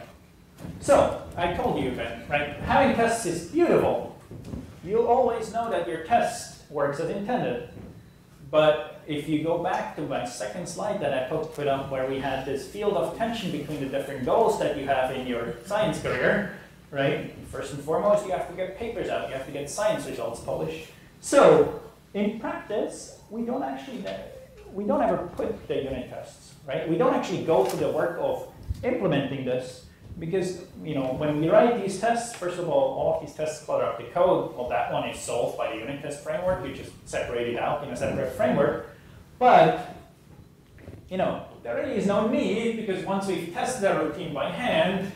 So, I told you that, right, having tests is beautiful. You'll always know that your test works as intended. But if you go back to my second slide that I put up where we had this field of tension between the different goals that you have in your science career, right? First and foremost, you have to get papers out, you have to get science results published. So, in practice, we don't actually, we don't ever put the unit tests, right? We don't actually go to the work of implementing this because you know when we write these tests, first of all, all of these tests clutter up the code. Well, that one is solved by the unit test framework. You just separate it out in a separate framework. But you know there really is no need because once we've tested the routine by hand,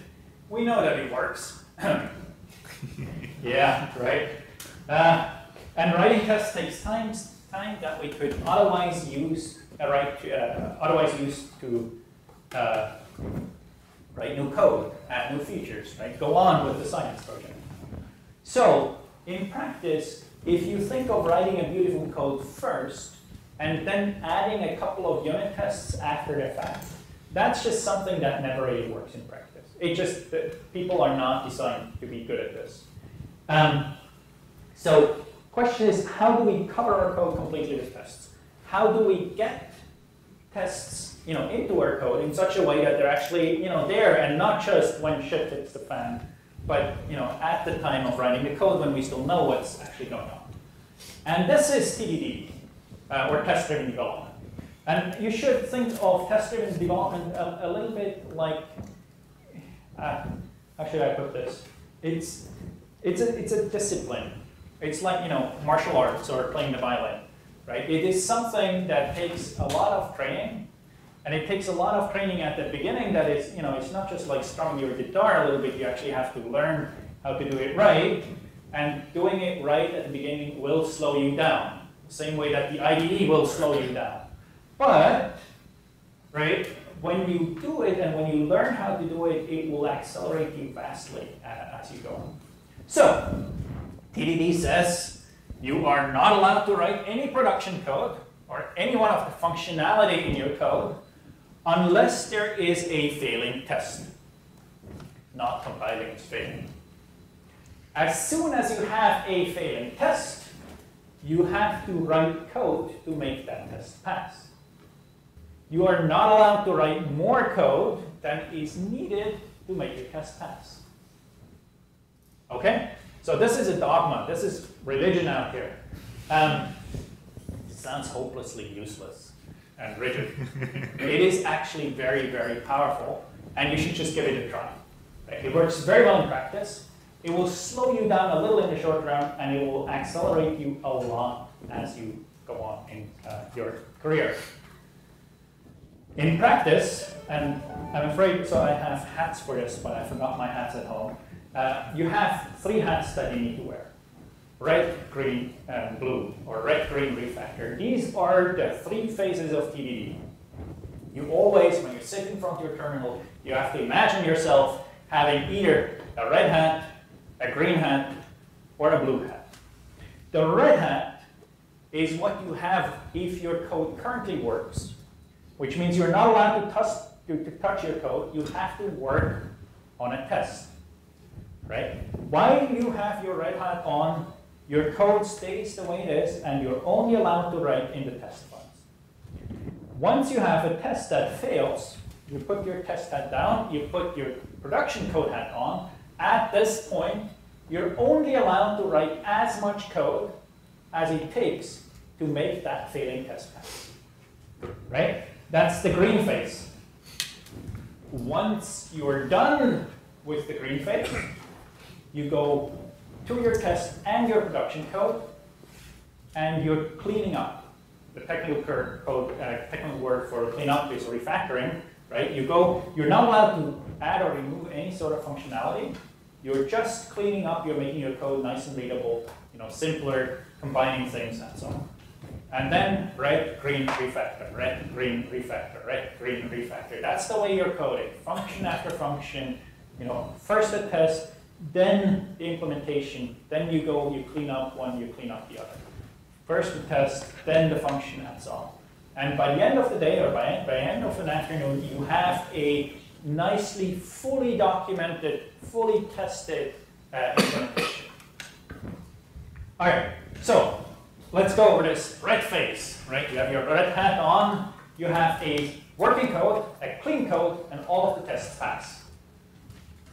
we know that it works. yeah, right. Uh, and writing tests takes time, time that we could otherwise use, uh, right, uh, otherwise use to write new code, add new features, right? Go on with the science project. So, in practice, if you think of writing a beautiful code first, and then adding a couple of unit tests after the fact, that's just something that never really works in practice. It just, people are not designed to be good at this. Um, so, question is, how do we cover our code completely with tests? How do we get tests you know, into our code in such a way that they're actually, you know, there and not just when shit hits the fan, but, you know, at the time of writing the code when we still know what's actually going on. And this is TDD, uh, or test-driven development. And you should think of test-driven development a, a, little bit like, uh, how should I put this? It's, it's, a, it's a discipline. It's like, you know, martial arts or playing the violin, right? It is something that takes a lot of training and it takes a lot of training at the beginning that is, you know, it's not just like strumming your guitar a little bit, you actually have to learn how to do it right. And doing it right at the beginning will slow you down. Same way that the IDE will slow you down. But, right, when you do it and when you learn how to do it, it will accelerate you vastly uh, as you go. So, TDD says you are not allowed to write any production code or any one of the functionality in your code unless there is a failing test. Not compiling is failing. As soon as you have a failing test, you have to write code to make that test pass. You are not allowed to write more code than is needed to make your test pass. Okay? So this is a dogma. This is religion out here. Um, sounds hopelessly useless and rigid. it is actually very, very powerful, and you should just give it a try. Right? It works very well in practice. It will slow you down a little in the short run, and it will accelerate you a lot as you go on in uh, your career. In practice, and I'm afraid, so I have hats for this, but I forgot my hats at home. Uh, you have three hats that you need to wear red, green, and blue, or red-green refactor. These are the three phases of TDD. You always, when you sit in front of your terminal, you have to imagine yourself having either a red hat, a green hat, or a blue hat. The red hat is what you have if your code currently works, which means you're not allowed to touch, to, to touch your code. You have to work on a test, right? While you have your red hat on, your code stays the way it is, and you're only allowed to write in the test files. Once you have a test that fails, you put your test hat down, you put your production code hat on. At this point, you're only allowed to write as much code as it takes to make that failing test pass. Right? That's the green phase. Once you're done with the green phase, you go to your test and your production code, and you're cleaning up. The technical code, uh, technical word for clean up is refactoring, right? You go, you're not allowed to add or remove any sort of functionality. You're just cleaning up, you're making your code nice and readable, you know, simpler, combining things and so on. And then red, green, refactor, red, green, refactor, red, green, refactor. That's the way you're coding, function after function. You know, first the test, then the implementation, then you go, you clean up one, you clean up the other. First the test, then the function, and so on. And by the end of the day, or by, by the end of an afternoon, you have a nicely, fully documented, fully tested uh, implementation. All right, so let's go over this red phase, right? You have your red hat on, you have a working code, a clean code, and all of the tests pass.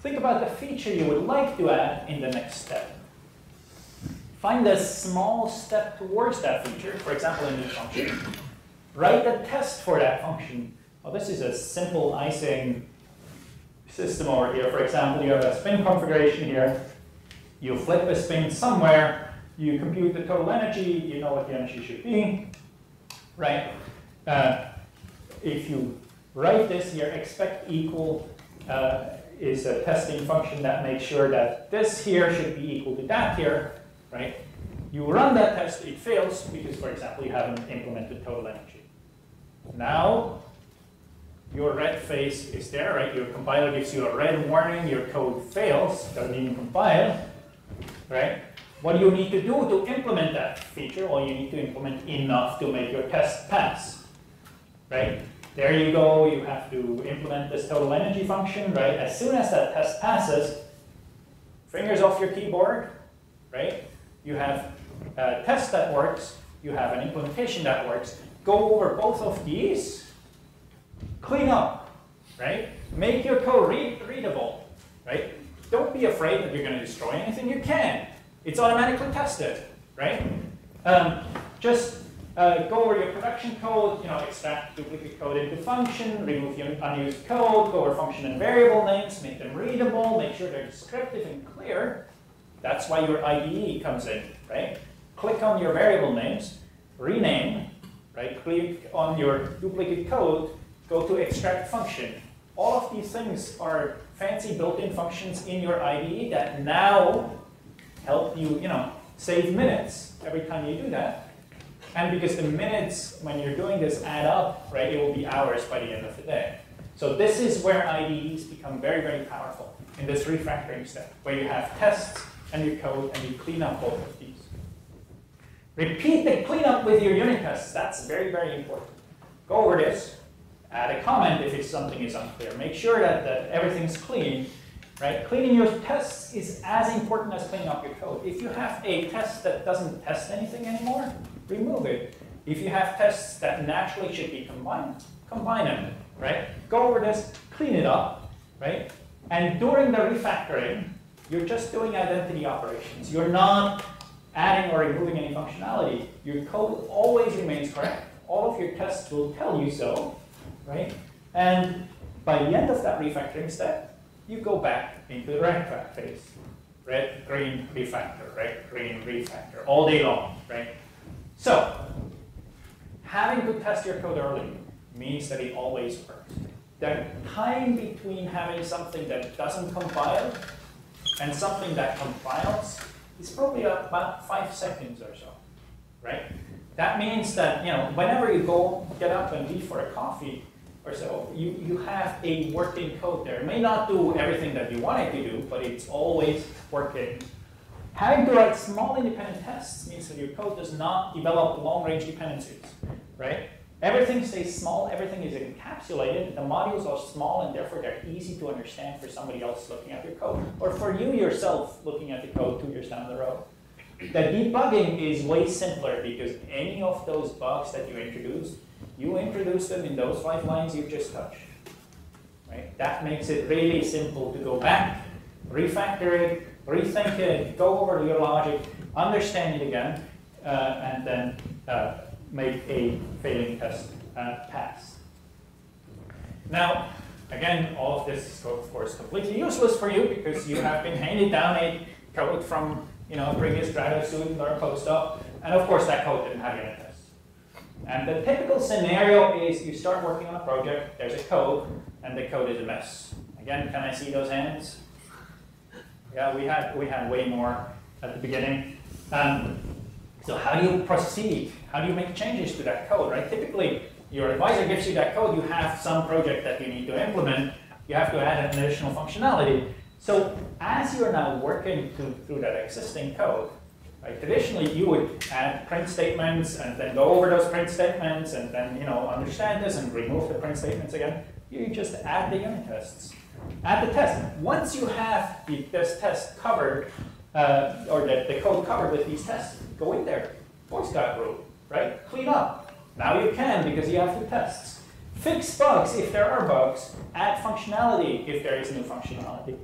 Think about the feature you would like to add in the next step. Find a small step towards that feature, for example, a new function. Write a test for that function. Well, this is a simple Ising system over here. For example, you have a spin configuration here. You flip a spin somewhere, you compute the total energy, you know what the energy should be, right? Uh, if you write this here, expect equal uh, is a testing function that makes sure that this here should be equal to that here, right? You run that test, it fails because, for example, you haven't implemented total energy. Now, your red face is there, right? Your compiler gives you a red warning, your code fails, doesn't even compile, right? What do you need to do to implement that feature? Well, you need to implement enough to make your test pass, right? There you go, you have to implement this total energy function, right? As soon as that test passes, fingers off your keyboard, right? You have a test that works, you have an implementation that works. Go over both of these, clean up, right? Make your code read readable, right? Don't be afraid that you're going to destroy anything. You can. It's automatically tested, right? Um, just uh, go over your production code, you know, extract duplicate code into function, remove your unused code, go over function and variable names, make them readable, make sure they're descriptive and clear. That's why your IDE comes in, right? Click on your variable names, rename, right? Click on your duplicate code, go to extract function. All of these things are fancy built-in functions in your IDE that now help you, you know, save minutes every time you do that. And because the minutes when you're doing this add up, right, it will be hours by the end of the day. So this is where IDEs become very, very powerful in this refactoring step, where you have tests and you code and you clean up both of these. Repeat the cleanup with your unit tests. That's very, very important. Go over this, add a comment if something is unclear. Make sure that, that everything's clean right? Cleaning your tests is as important as cleaning up your code. If you have a test that doesn't test anything anymore, remove it. If you have tests that naturally should be combined, combine them, right? Go over this, clean it up, right? And during the refactoring, you're just doing identity operations. You're not adding or removing any functionality. Your code always remains correct. All of your tests will tell you so, right? And by the end of that refactoring step, you go back into the red phase. Red, green, refactor, red, green, refactor, all day long, right? So, having to test your code early means that it always works. The time between having something that doesn't compile and something that compiles is probably about five seconds or so, right? That means that, you know, whenever you go get up and leave for a coffee, or so, you, you have a working code there. It may not do everything that you want it to do, but it's always working. Having to write small independent tests means that your code does not develop long-range dependencies, right? Everything stays small, everything is encapsulated, the modules are small and therefore they're easy to understand for somebody else looking at your code, or for you yourself looking at the code two years down the road. The debugging is way simpler because any of those bugs that you introduce you introduce them in those five lines you've just touched. right? That makes it really simple to go back, refactor it, rethink it, go over your logic, understand it again, uh, and then uh, make a failing test uh, pass. Now, again, all of this is of course completely useless for you because you have been handed down a code from you know a previous graduate student or a postdoc, and of course that code didn't have unit tests. And the typical scenario is you start working on a project, there's a code, and the code is a mess. Again, can I see those hands? Yeah, we had we had way more at the beginning. Um, so how do you proceed? How do you make changes to that code, right? Typically, your advisor gives you that code, you have some project that you need to implement, you have to add an additional functionality. So as you're now working through, through that existing code, right, traditionally you would add print statements and then go over those print statements and then you know understand this and remove the print statements again. You just add the unit tests. Add the test. Once you have the, this test covered, uh, or the, the code covered with these tests, go in there, Boy Scout rule, right? Clean up. Now you can because you have the tests. Fix bugs if there are bugs. Add functionality if there is new functionality.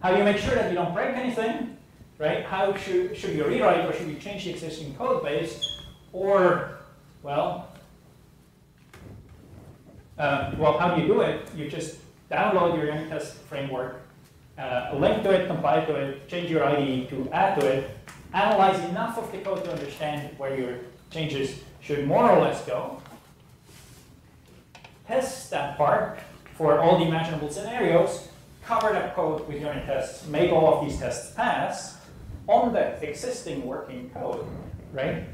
How do you make sure that you don't break anything, right? How should, should you rewrite or should you change the existing code base? Or, well, uh, well, how do you do it? You just download your unit test framework, uh, link to it, compile to it, change your IDE to add to it, analyze enough of the code to understand where your changes should more or less go, test that part for all the imaginable scenarios, cover that code with unit tests, make all of these tests pass on the existing working code, right?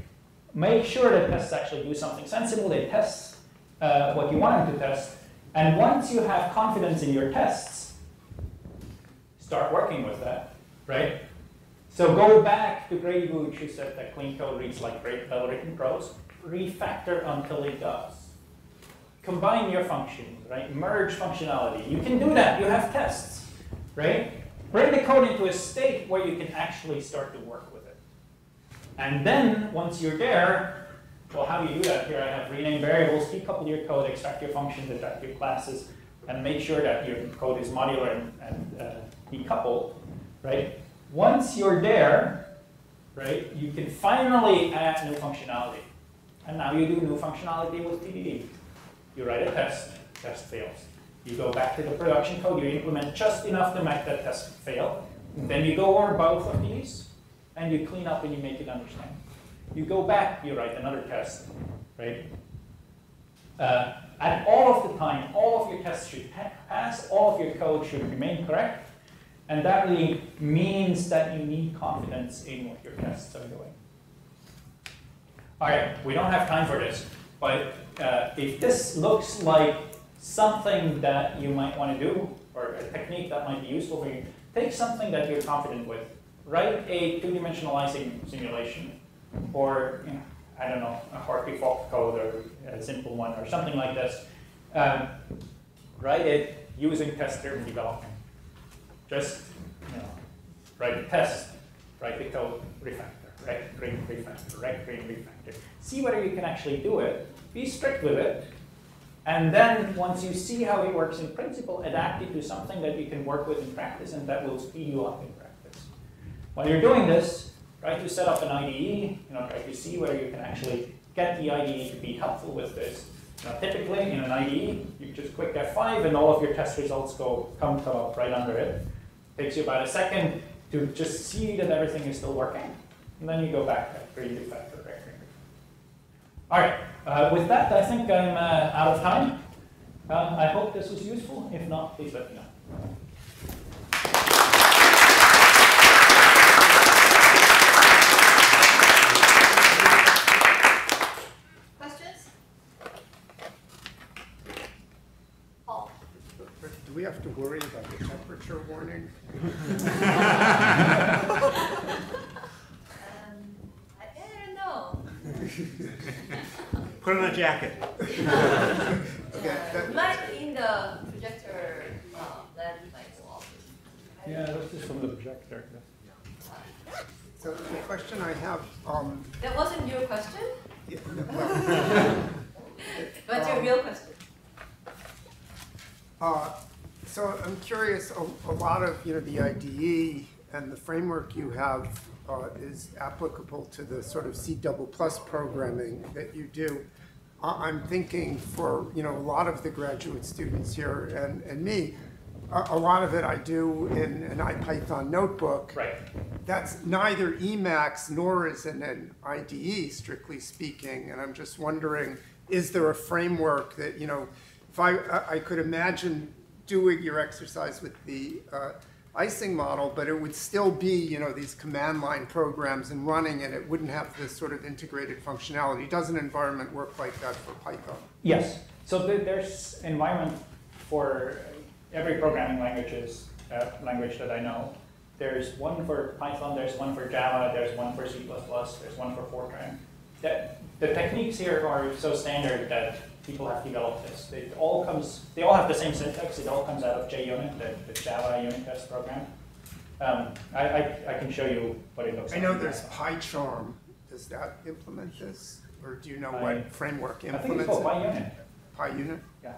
Make sure that tests actually do something sensible, they test uh, what you want them to test, and once you have confidence in your tests, start working with that, right? So go back to Grady Booch, who said that clean code reads like great well-written prose. Refactor until it does. Combine your functions, right? Merge functionality. You can do that. You have tests, right? Bring the code into a state where you can actually start to work with it. And then, once you're there, well, how do you do that? Here I have rename variables, decouple your code, extract your functions, extract your classes, and make sure that your code is modular and, and uh, decoupled, right? Once you're there, right, you can finally add new functionality. And now you do new functionality with TDD. You write a test, test fails. You go back to the production code, you implement just enough to make that test fail. Then you go over both of these, and you clean up and you make it understand. You go back, you write another test, right? Uh, and all of the time, all of your tests should pass, all of your code should remain correct, and that really means that you need confidence in what your tests are doing. All right, we don't have time for this, but uh, if this looks like something that you might want to do, or a technique that might be useful for you, take something that you're confident with. Write a two-dimensional Ising simulation, or you know, I don't know, a Hartree-Fock code, or a simple one, or something like this. Um, write it using test-driven development. Just, you know, write a test, write the code, refactor, right, green, refactor, right, green, refactor. See whether you can actually do it. Be strict with it. And then once you see how it works in principle, adapt it to something that you can work with in practice and that will speed you up in practice. While you're doing this, try to set up an IDE, you know, try to see where you can actually get the IDE to be helpful with this. Now, typically in an IDE, you just click F5 and all of your test results go come, come up right under it takes you about a second to just see that everything is still working. And then you go back to green refactor, right? All right, uh, with that, I think I'm uh, out of time. Uh, I hope this was useful. If not, please let me know. Questions? Paul? Do we have to worry about the temperature warning? Um, I, I don't know. Put on a jacket. Okay, Uh, that- light in the projector uh, lens might go off. Yeah, this is from the projector. So the question I have, um, That wasn't your question? yeah, well, What's your real question? uh, So I'm curious, a, a lot of, you know, the IDE and the framework you have uh, is applicable to the sort of C double plus programming that you do. I, I'm thinking for, you know, a lot of the graduate students here and, and me, a, a lot of it I do in an IPython notebook. Right. That's neither Emacs nor is it an IDE, strictly speaking. And I'm just wondering, is there a framework that, you know, if I- I could imagine doing your exercise with the uh, Ising model, but it would still be, you know, these command line programs and running, and it wouldn't have this sort of integrated functionality. Does an environment work like that for Python? Yes. So there- there's environment for every programming languages, uh, language that I know. There's one for Python, there's one for Java, there's one for C++, there's one for Fortran. That, the techniques here are so standard that people have developed this. It all comes, they all have the same syntax, it all comes out of JUnit, the, the Java unit test program. Um, I, I, I can show you what it looks like. I like. know there's PyCharm. Does that implement this? Or do you know I- what framework implements I think it's implements called it? PyUnit, PyUnit? yeah.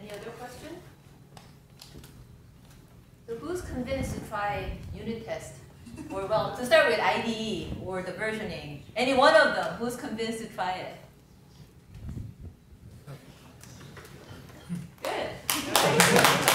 Any other question? So who's convinced to try unit test? or well, to start with IDE or the versioning, any one of them, who's convinced to try it? Oh. Good.